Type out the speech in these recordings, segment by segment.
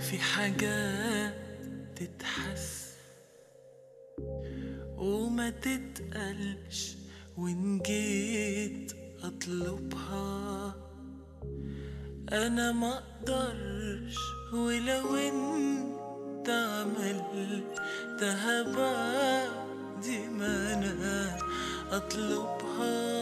حاجات تتحس وما تتقلش وإن جيت أطلبها أنا ما أقدرش. ولو أنت عملتها بعد ما أنا أطلبها.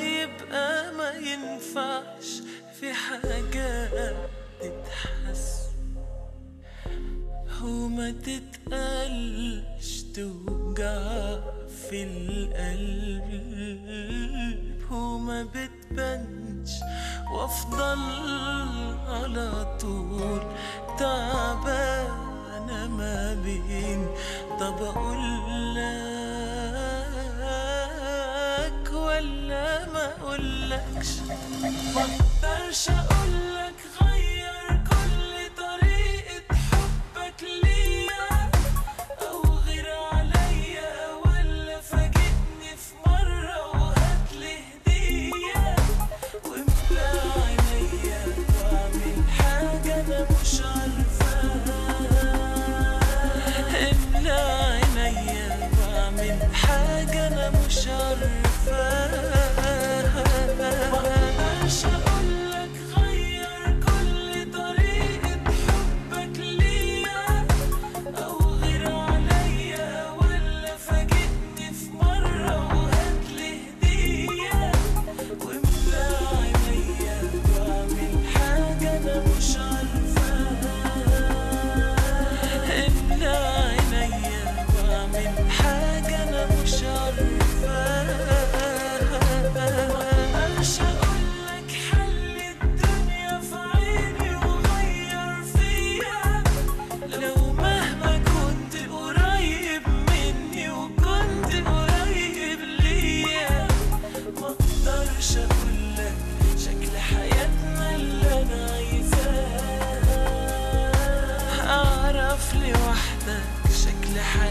يبقى ما ينفعش في حاجات تتحس وما تتقلش توجع في القلب وما بتبانش وأفضل على طول تعبانة ما بين طب أقول لك ولا ما أقولكش مقدرش أقولك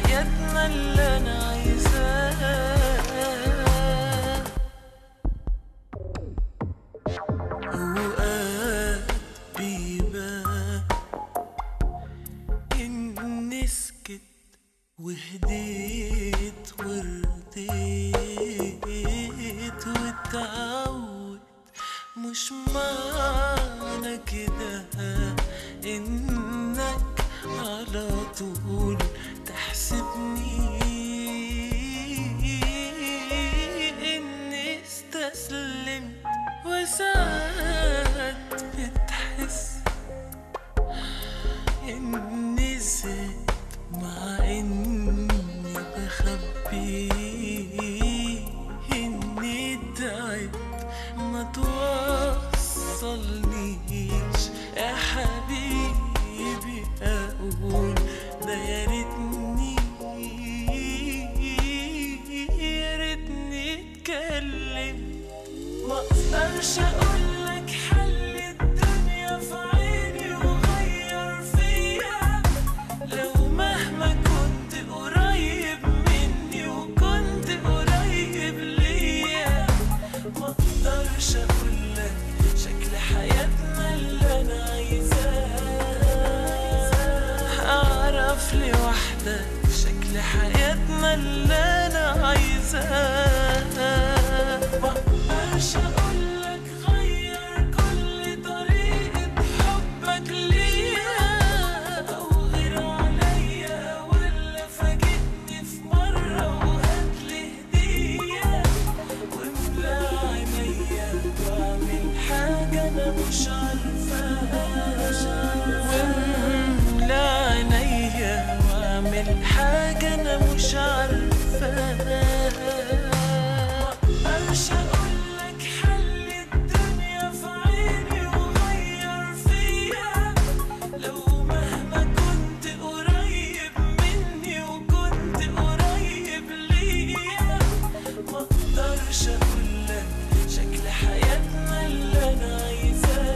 حياتنا اللي أنا عايزاه. اوقات بيبان إني سكت وهديت ورديت واتعود. مش معنى كده إنك على طول تحسبني إني استسلمت وساعات بتحس إني زدت مع إني بخبي إني تعبت ما توصلنيش يا حبيبي أقول شكل حياتنا اللي أنا عايزاه. ما أقدرش أقولك غير كل طريقة حبك ليا. أو غير عليا ولا فاجئني في مرة وهاتلي هدية. واملى عينيا وأعمل حاجة أنا مش عارفاها. أنا مش عارفاها مقدرش اقولك حل الدنيا في عيني وغير فيا. لو مهما كنت قريب مني وكنت قريب ليا. مقدرش اقولك شكل حياتنا اللي أنا عايزاه.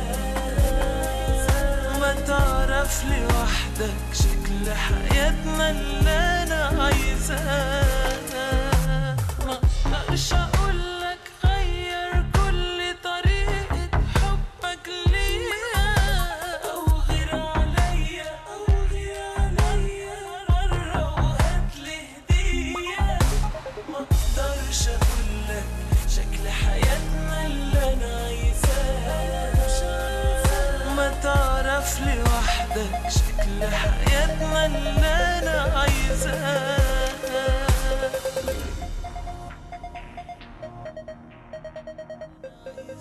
ما تعرف لوحدك شكل حياتنا اللي غير كل طريقة حبك ليا أو غير عليا أو غير عليا مرة وهاتلي هدية شكل حياتنا اللي أنا ما تعرف لوحدك شكل حياتنا اللي أنا عايزاه.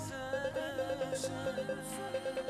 Sun, sun, sun.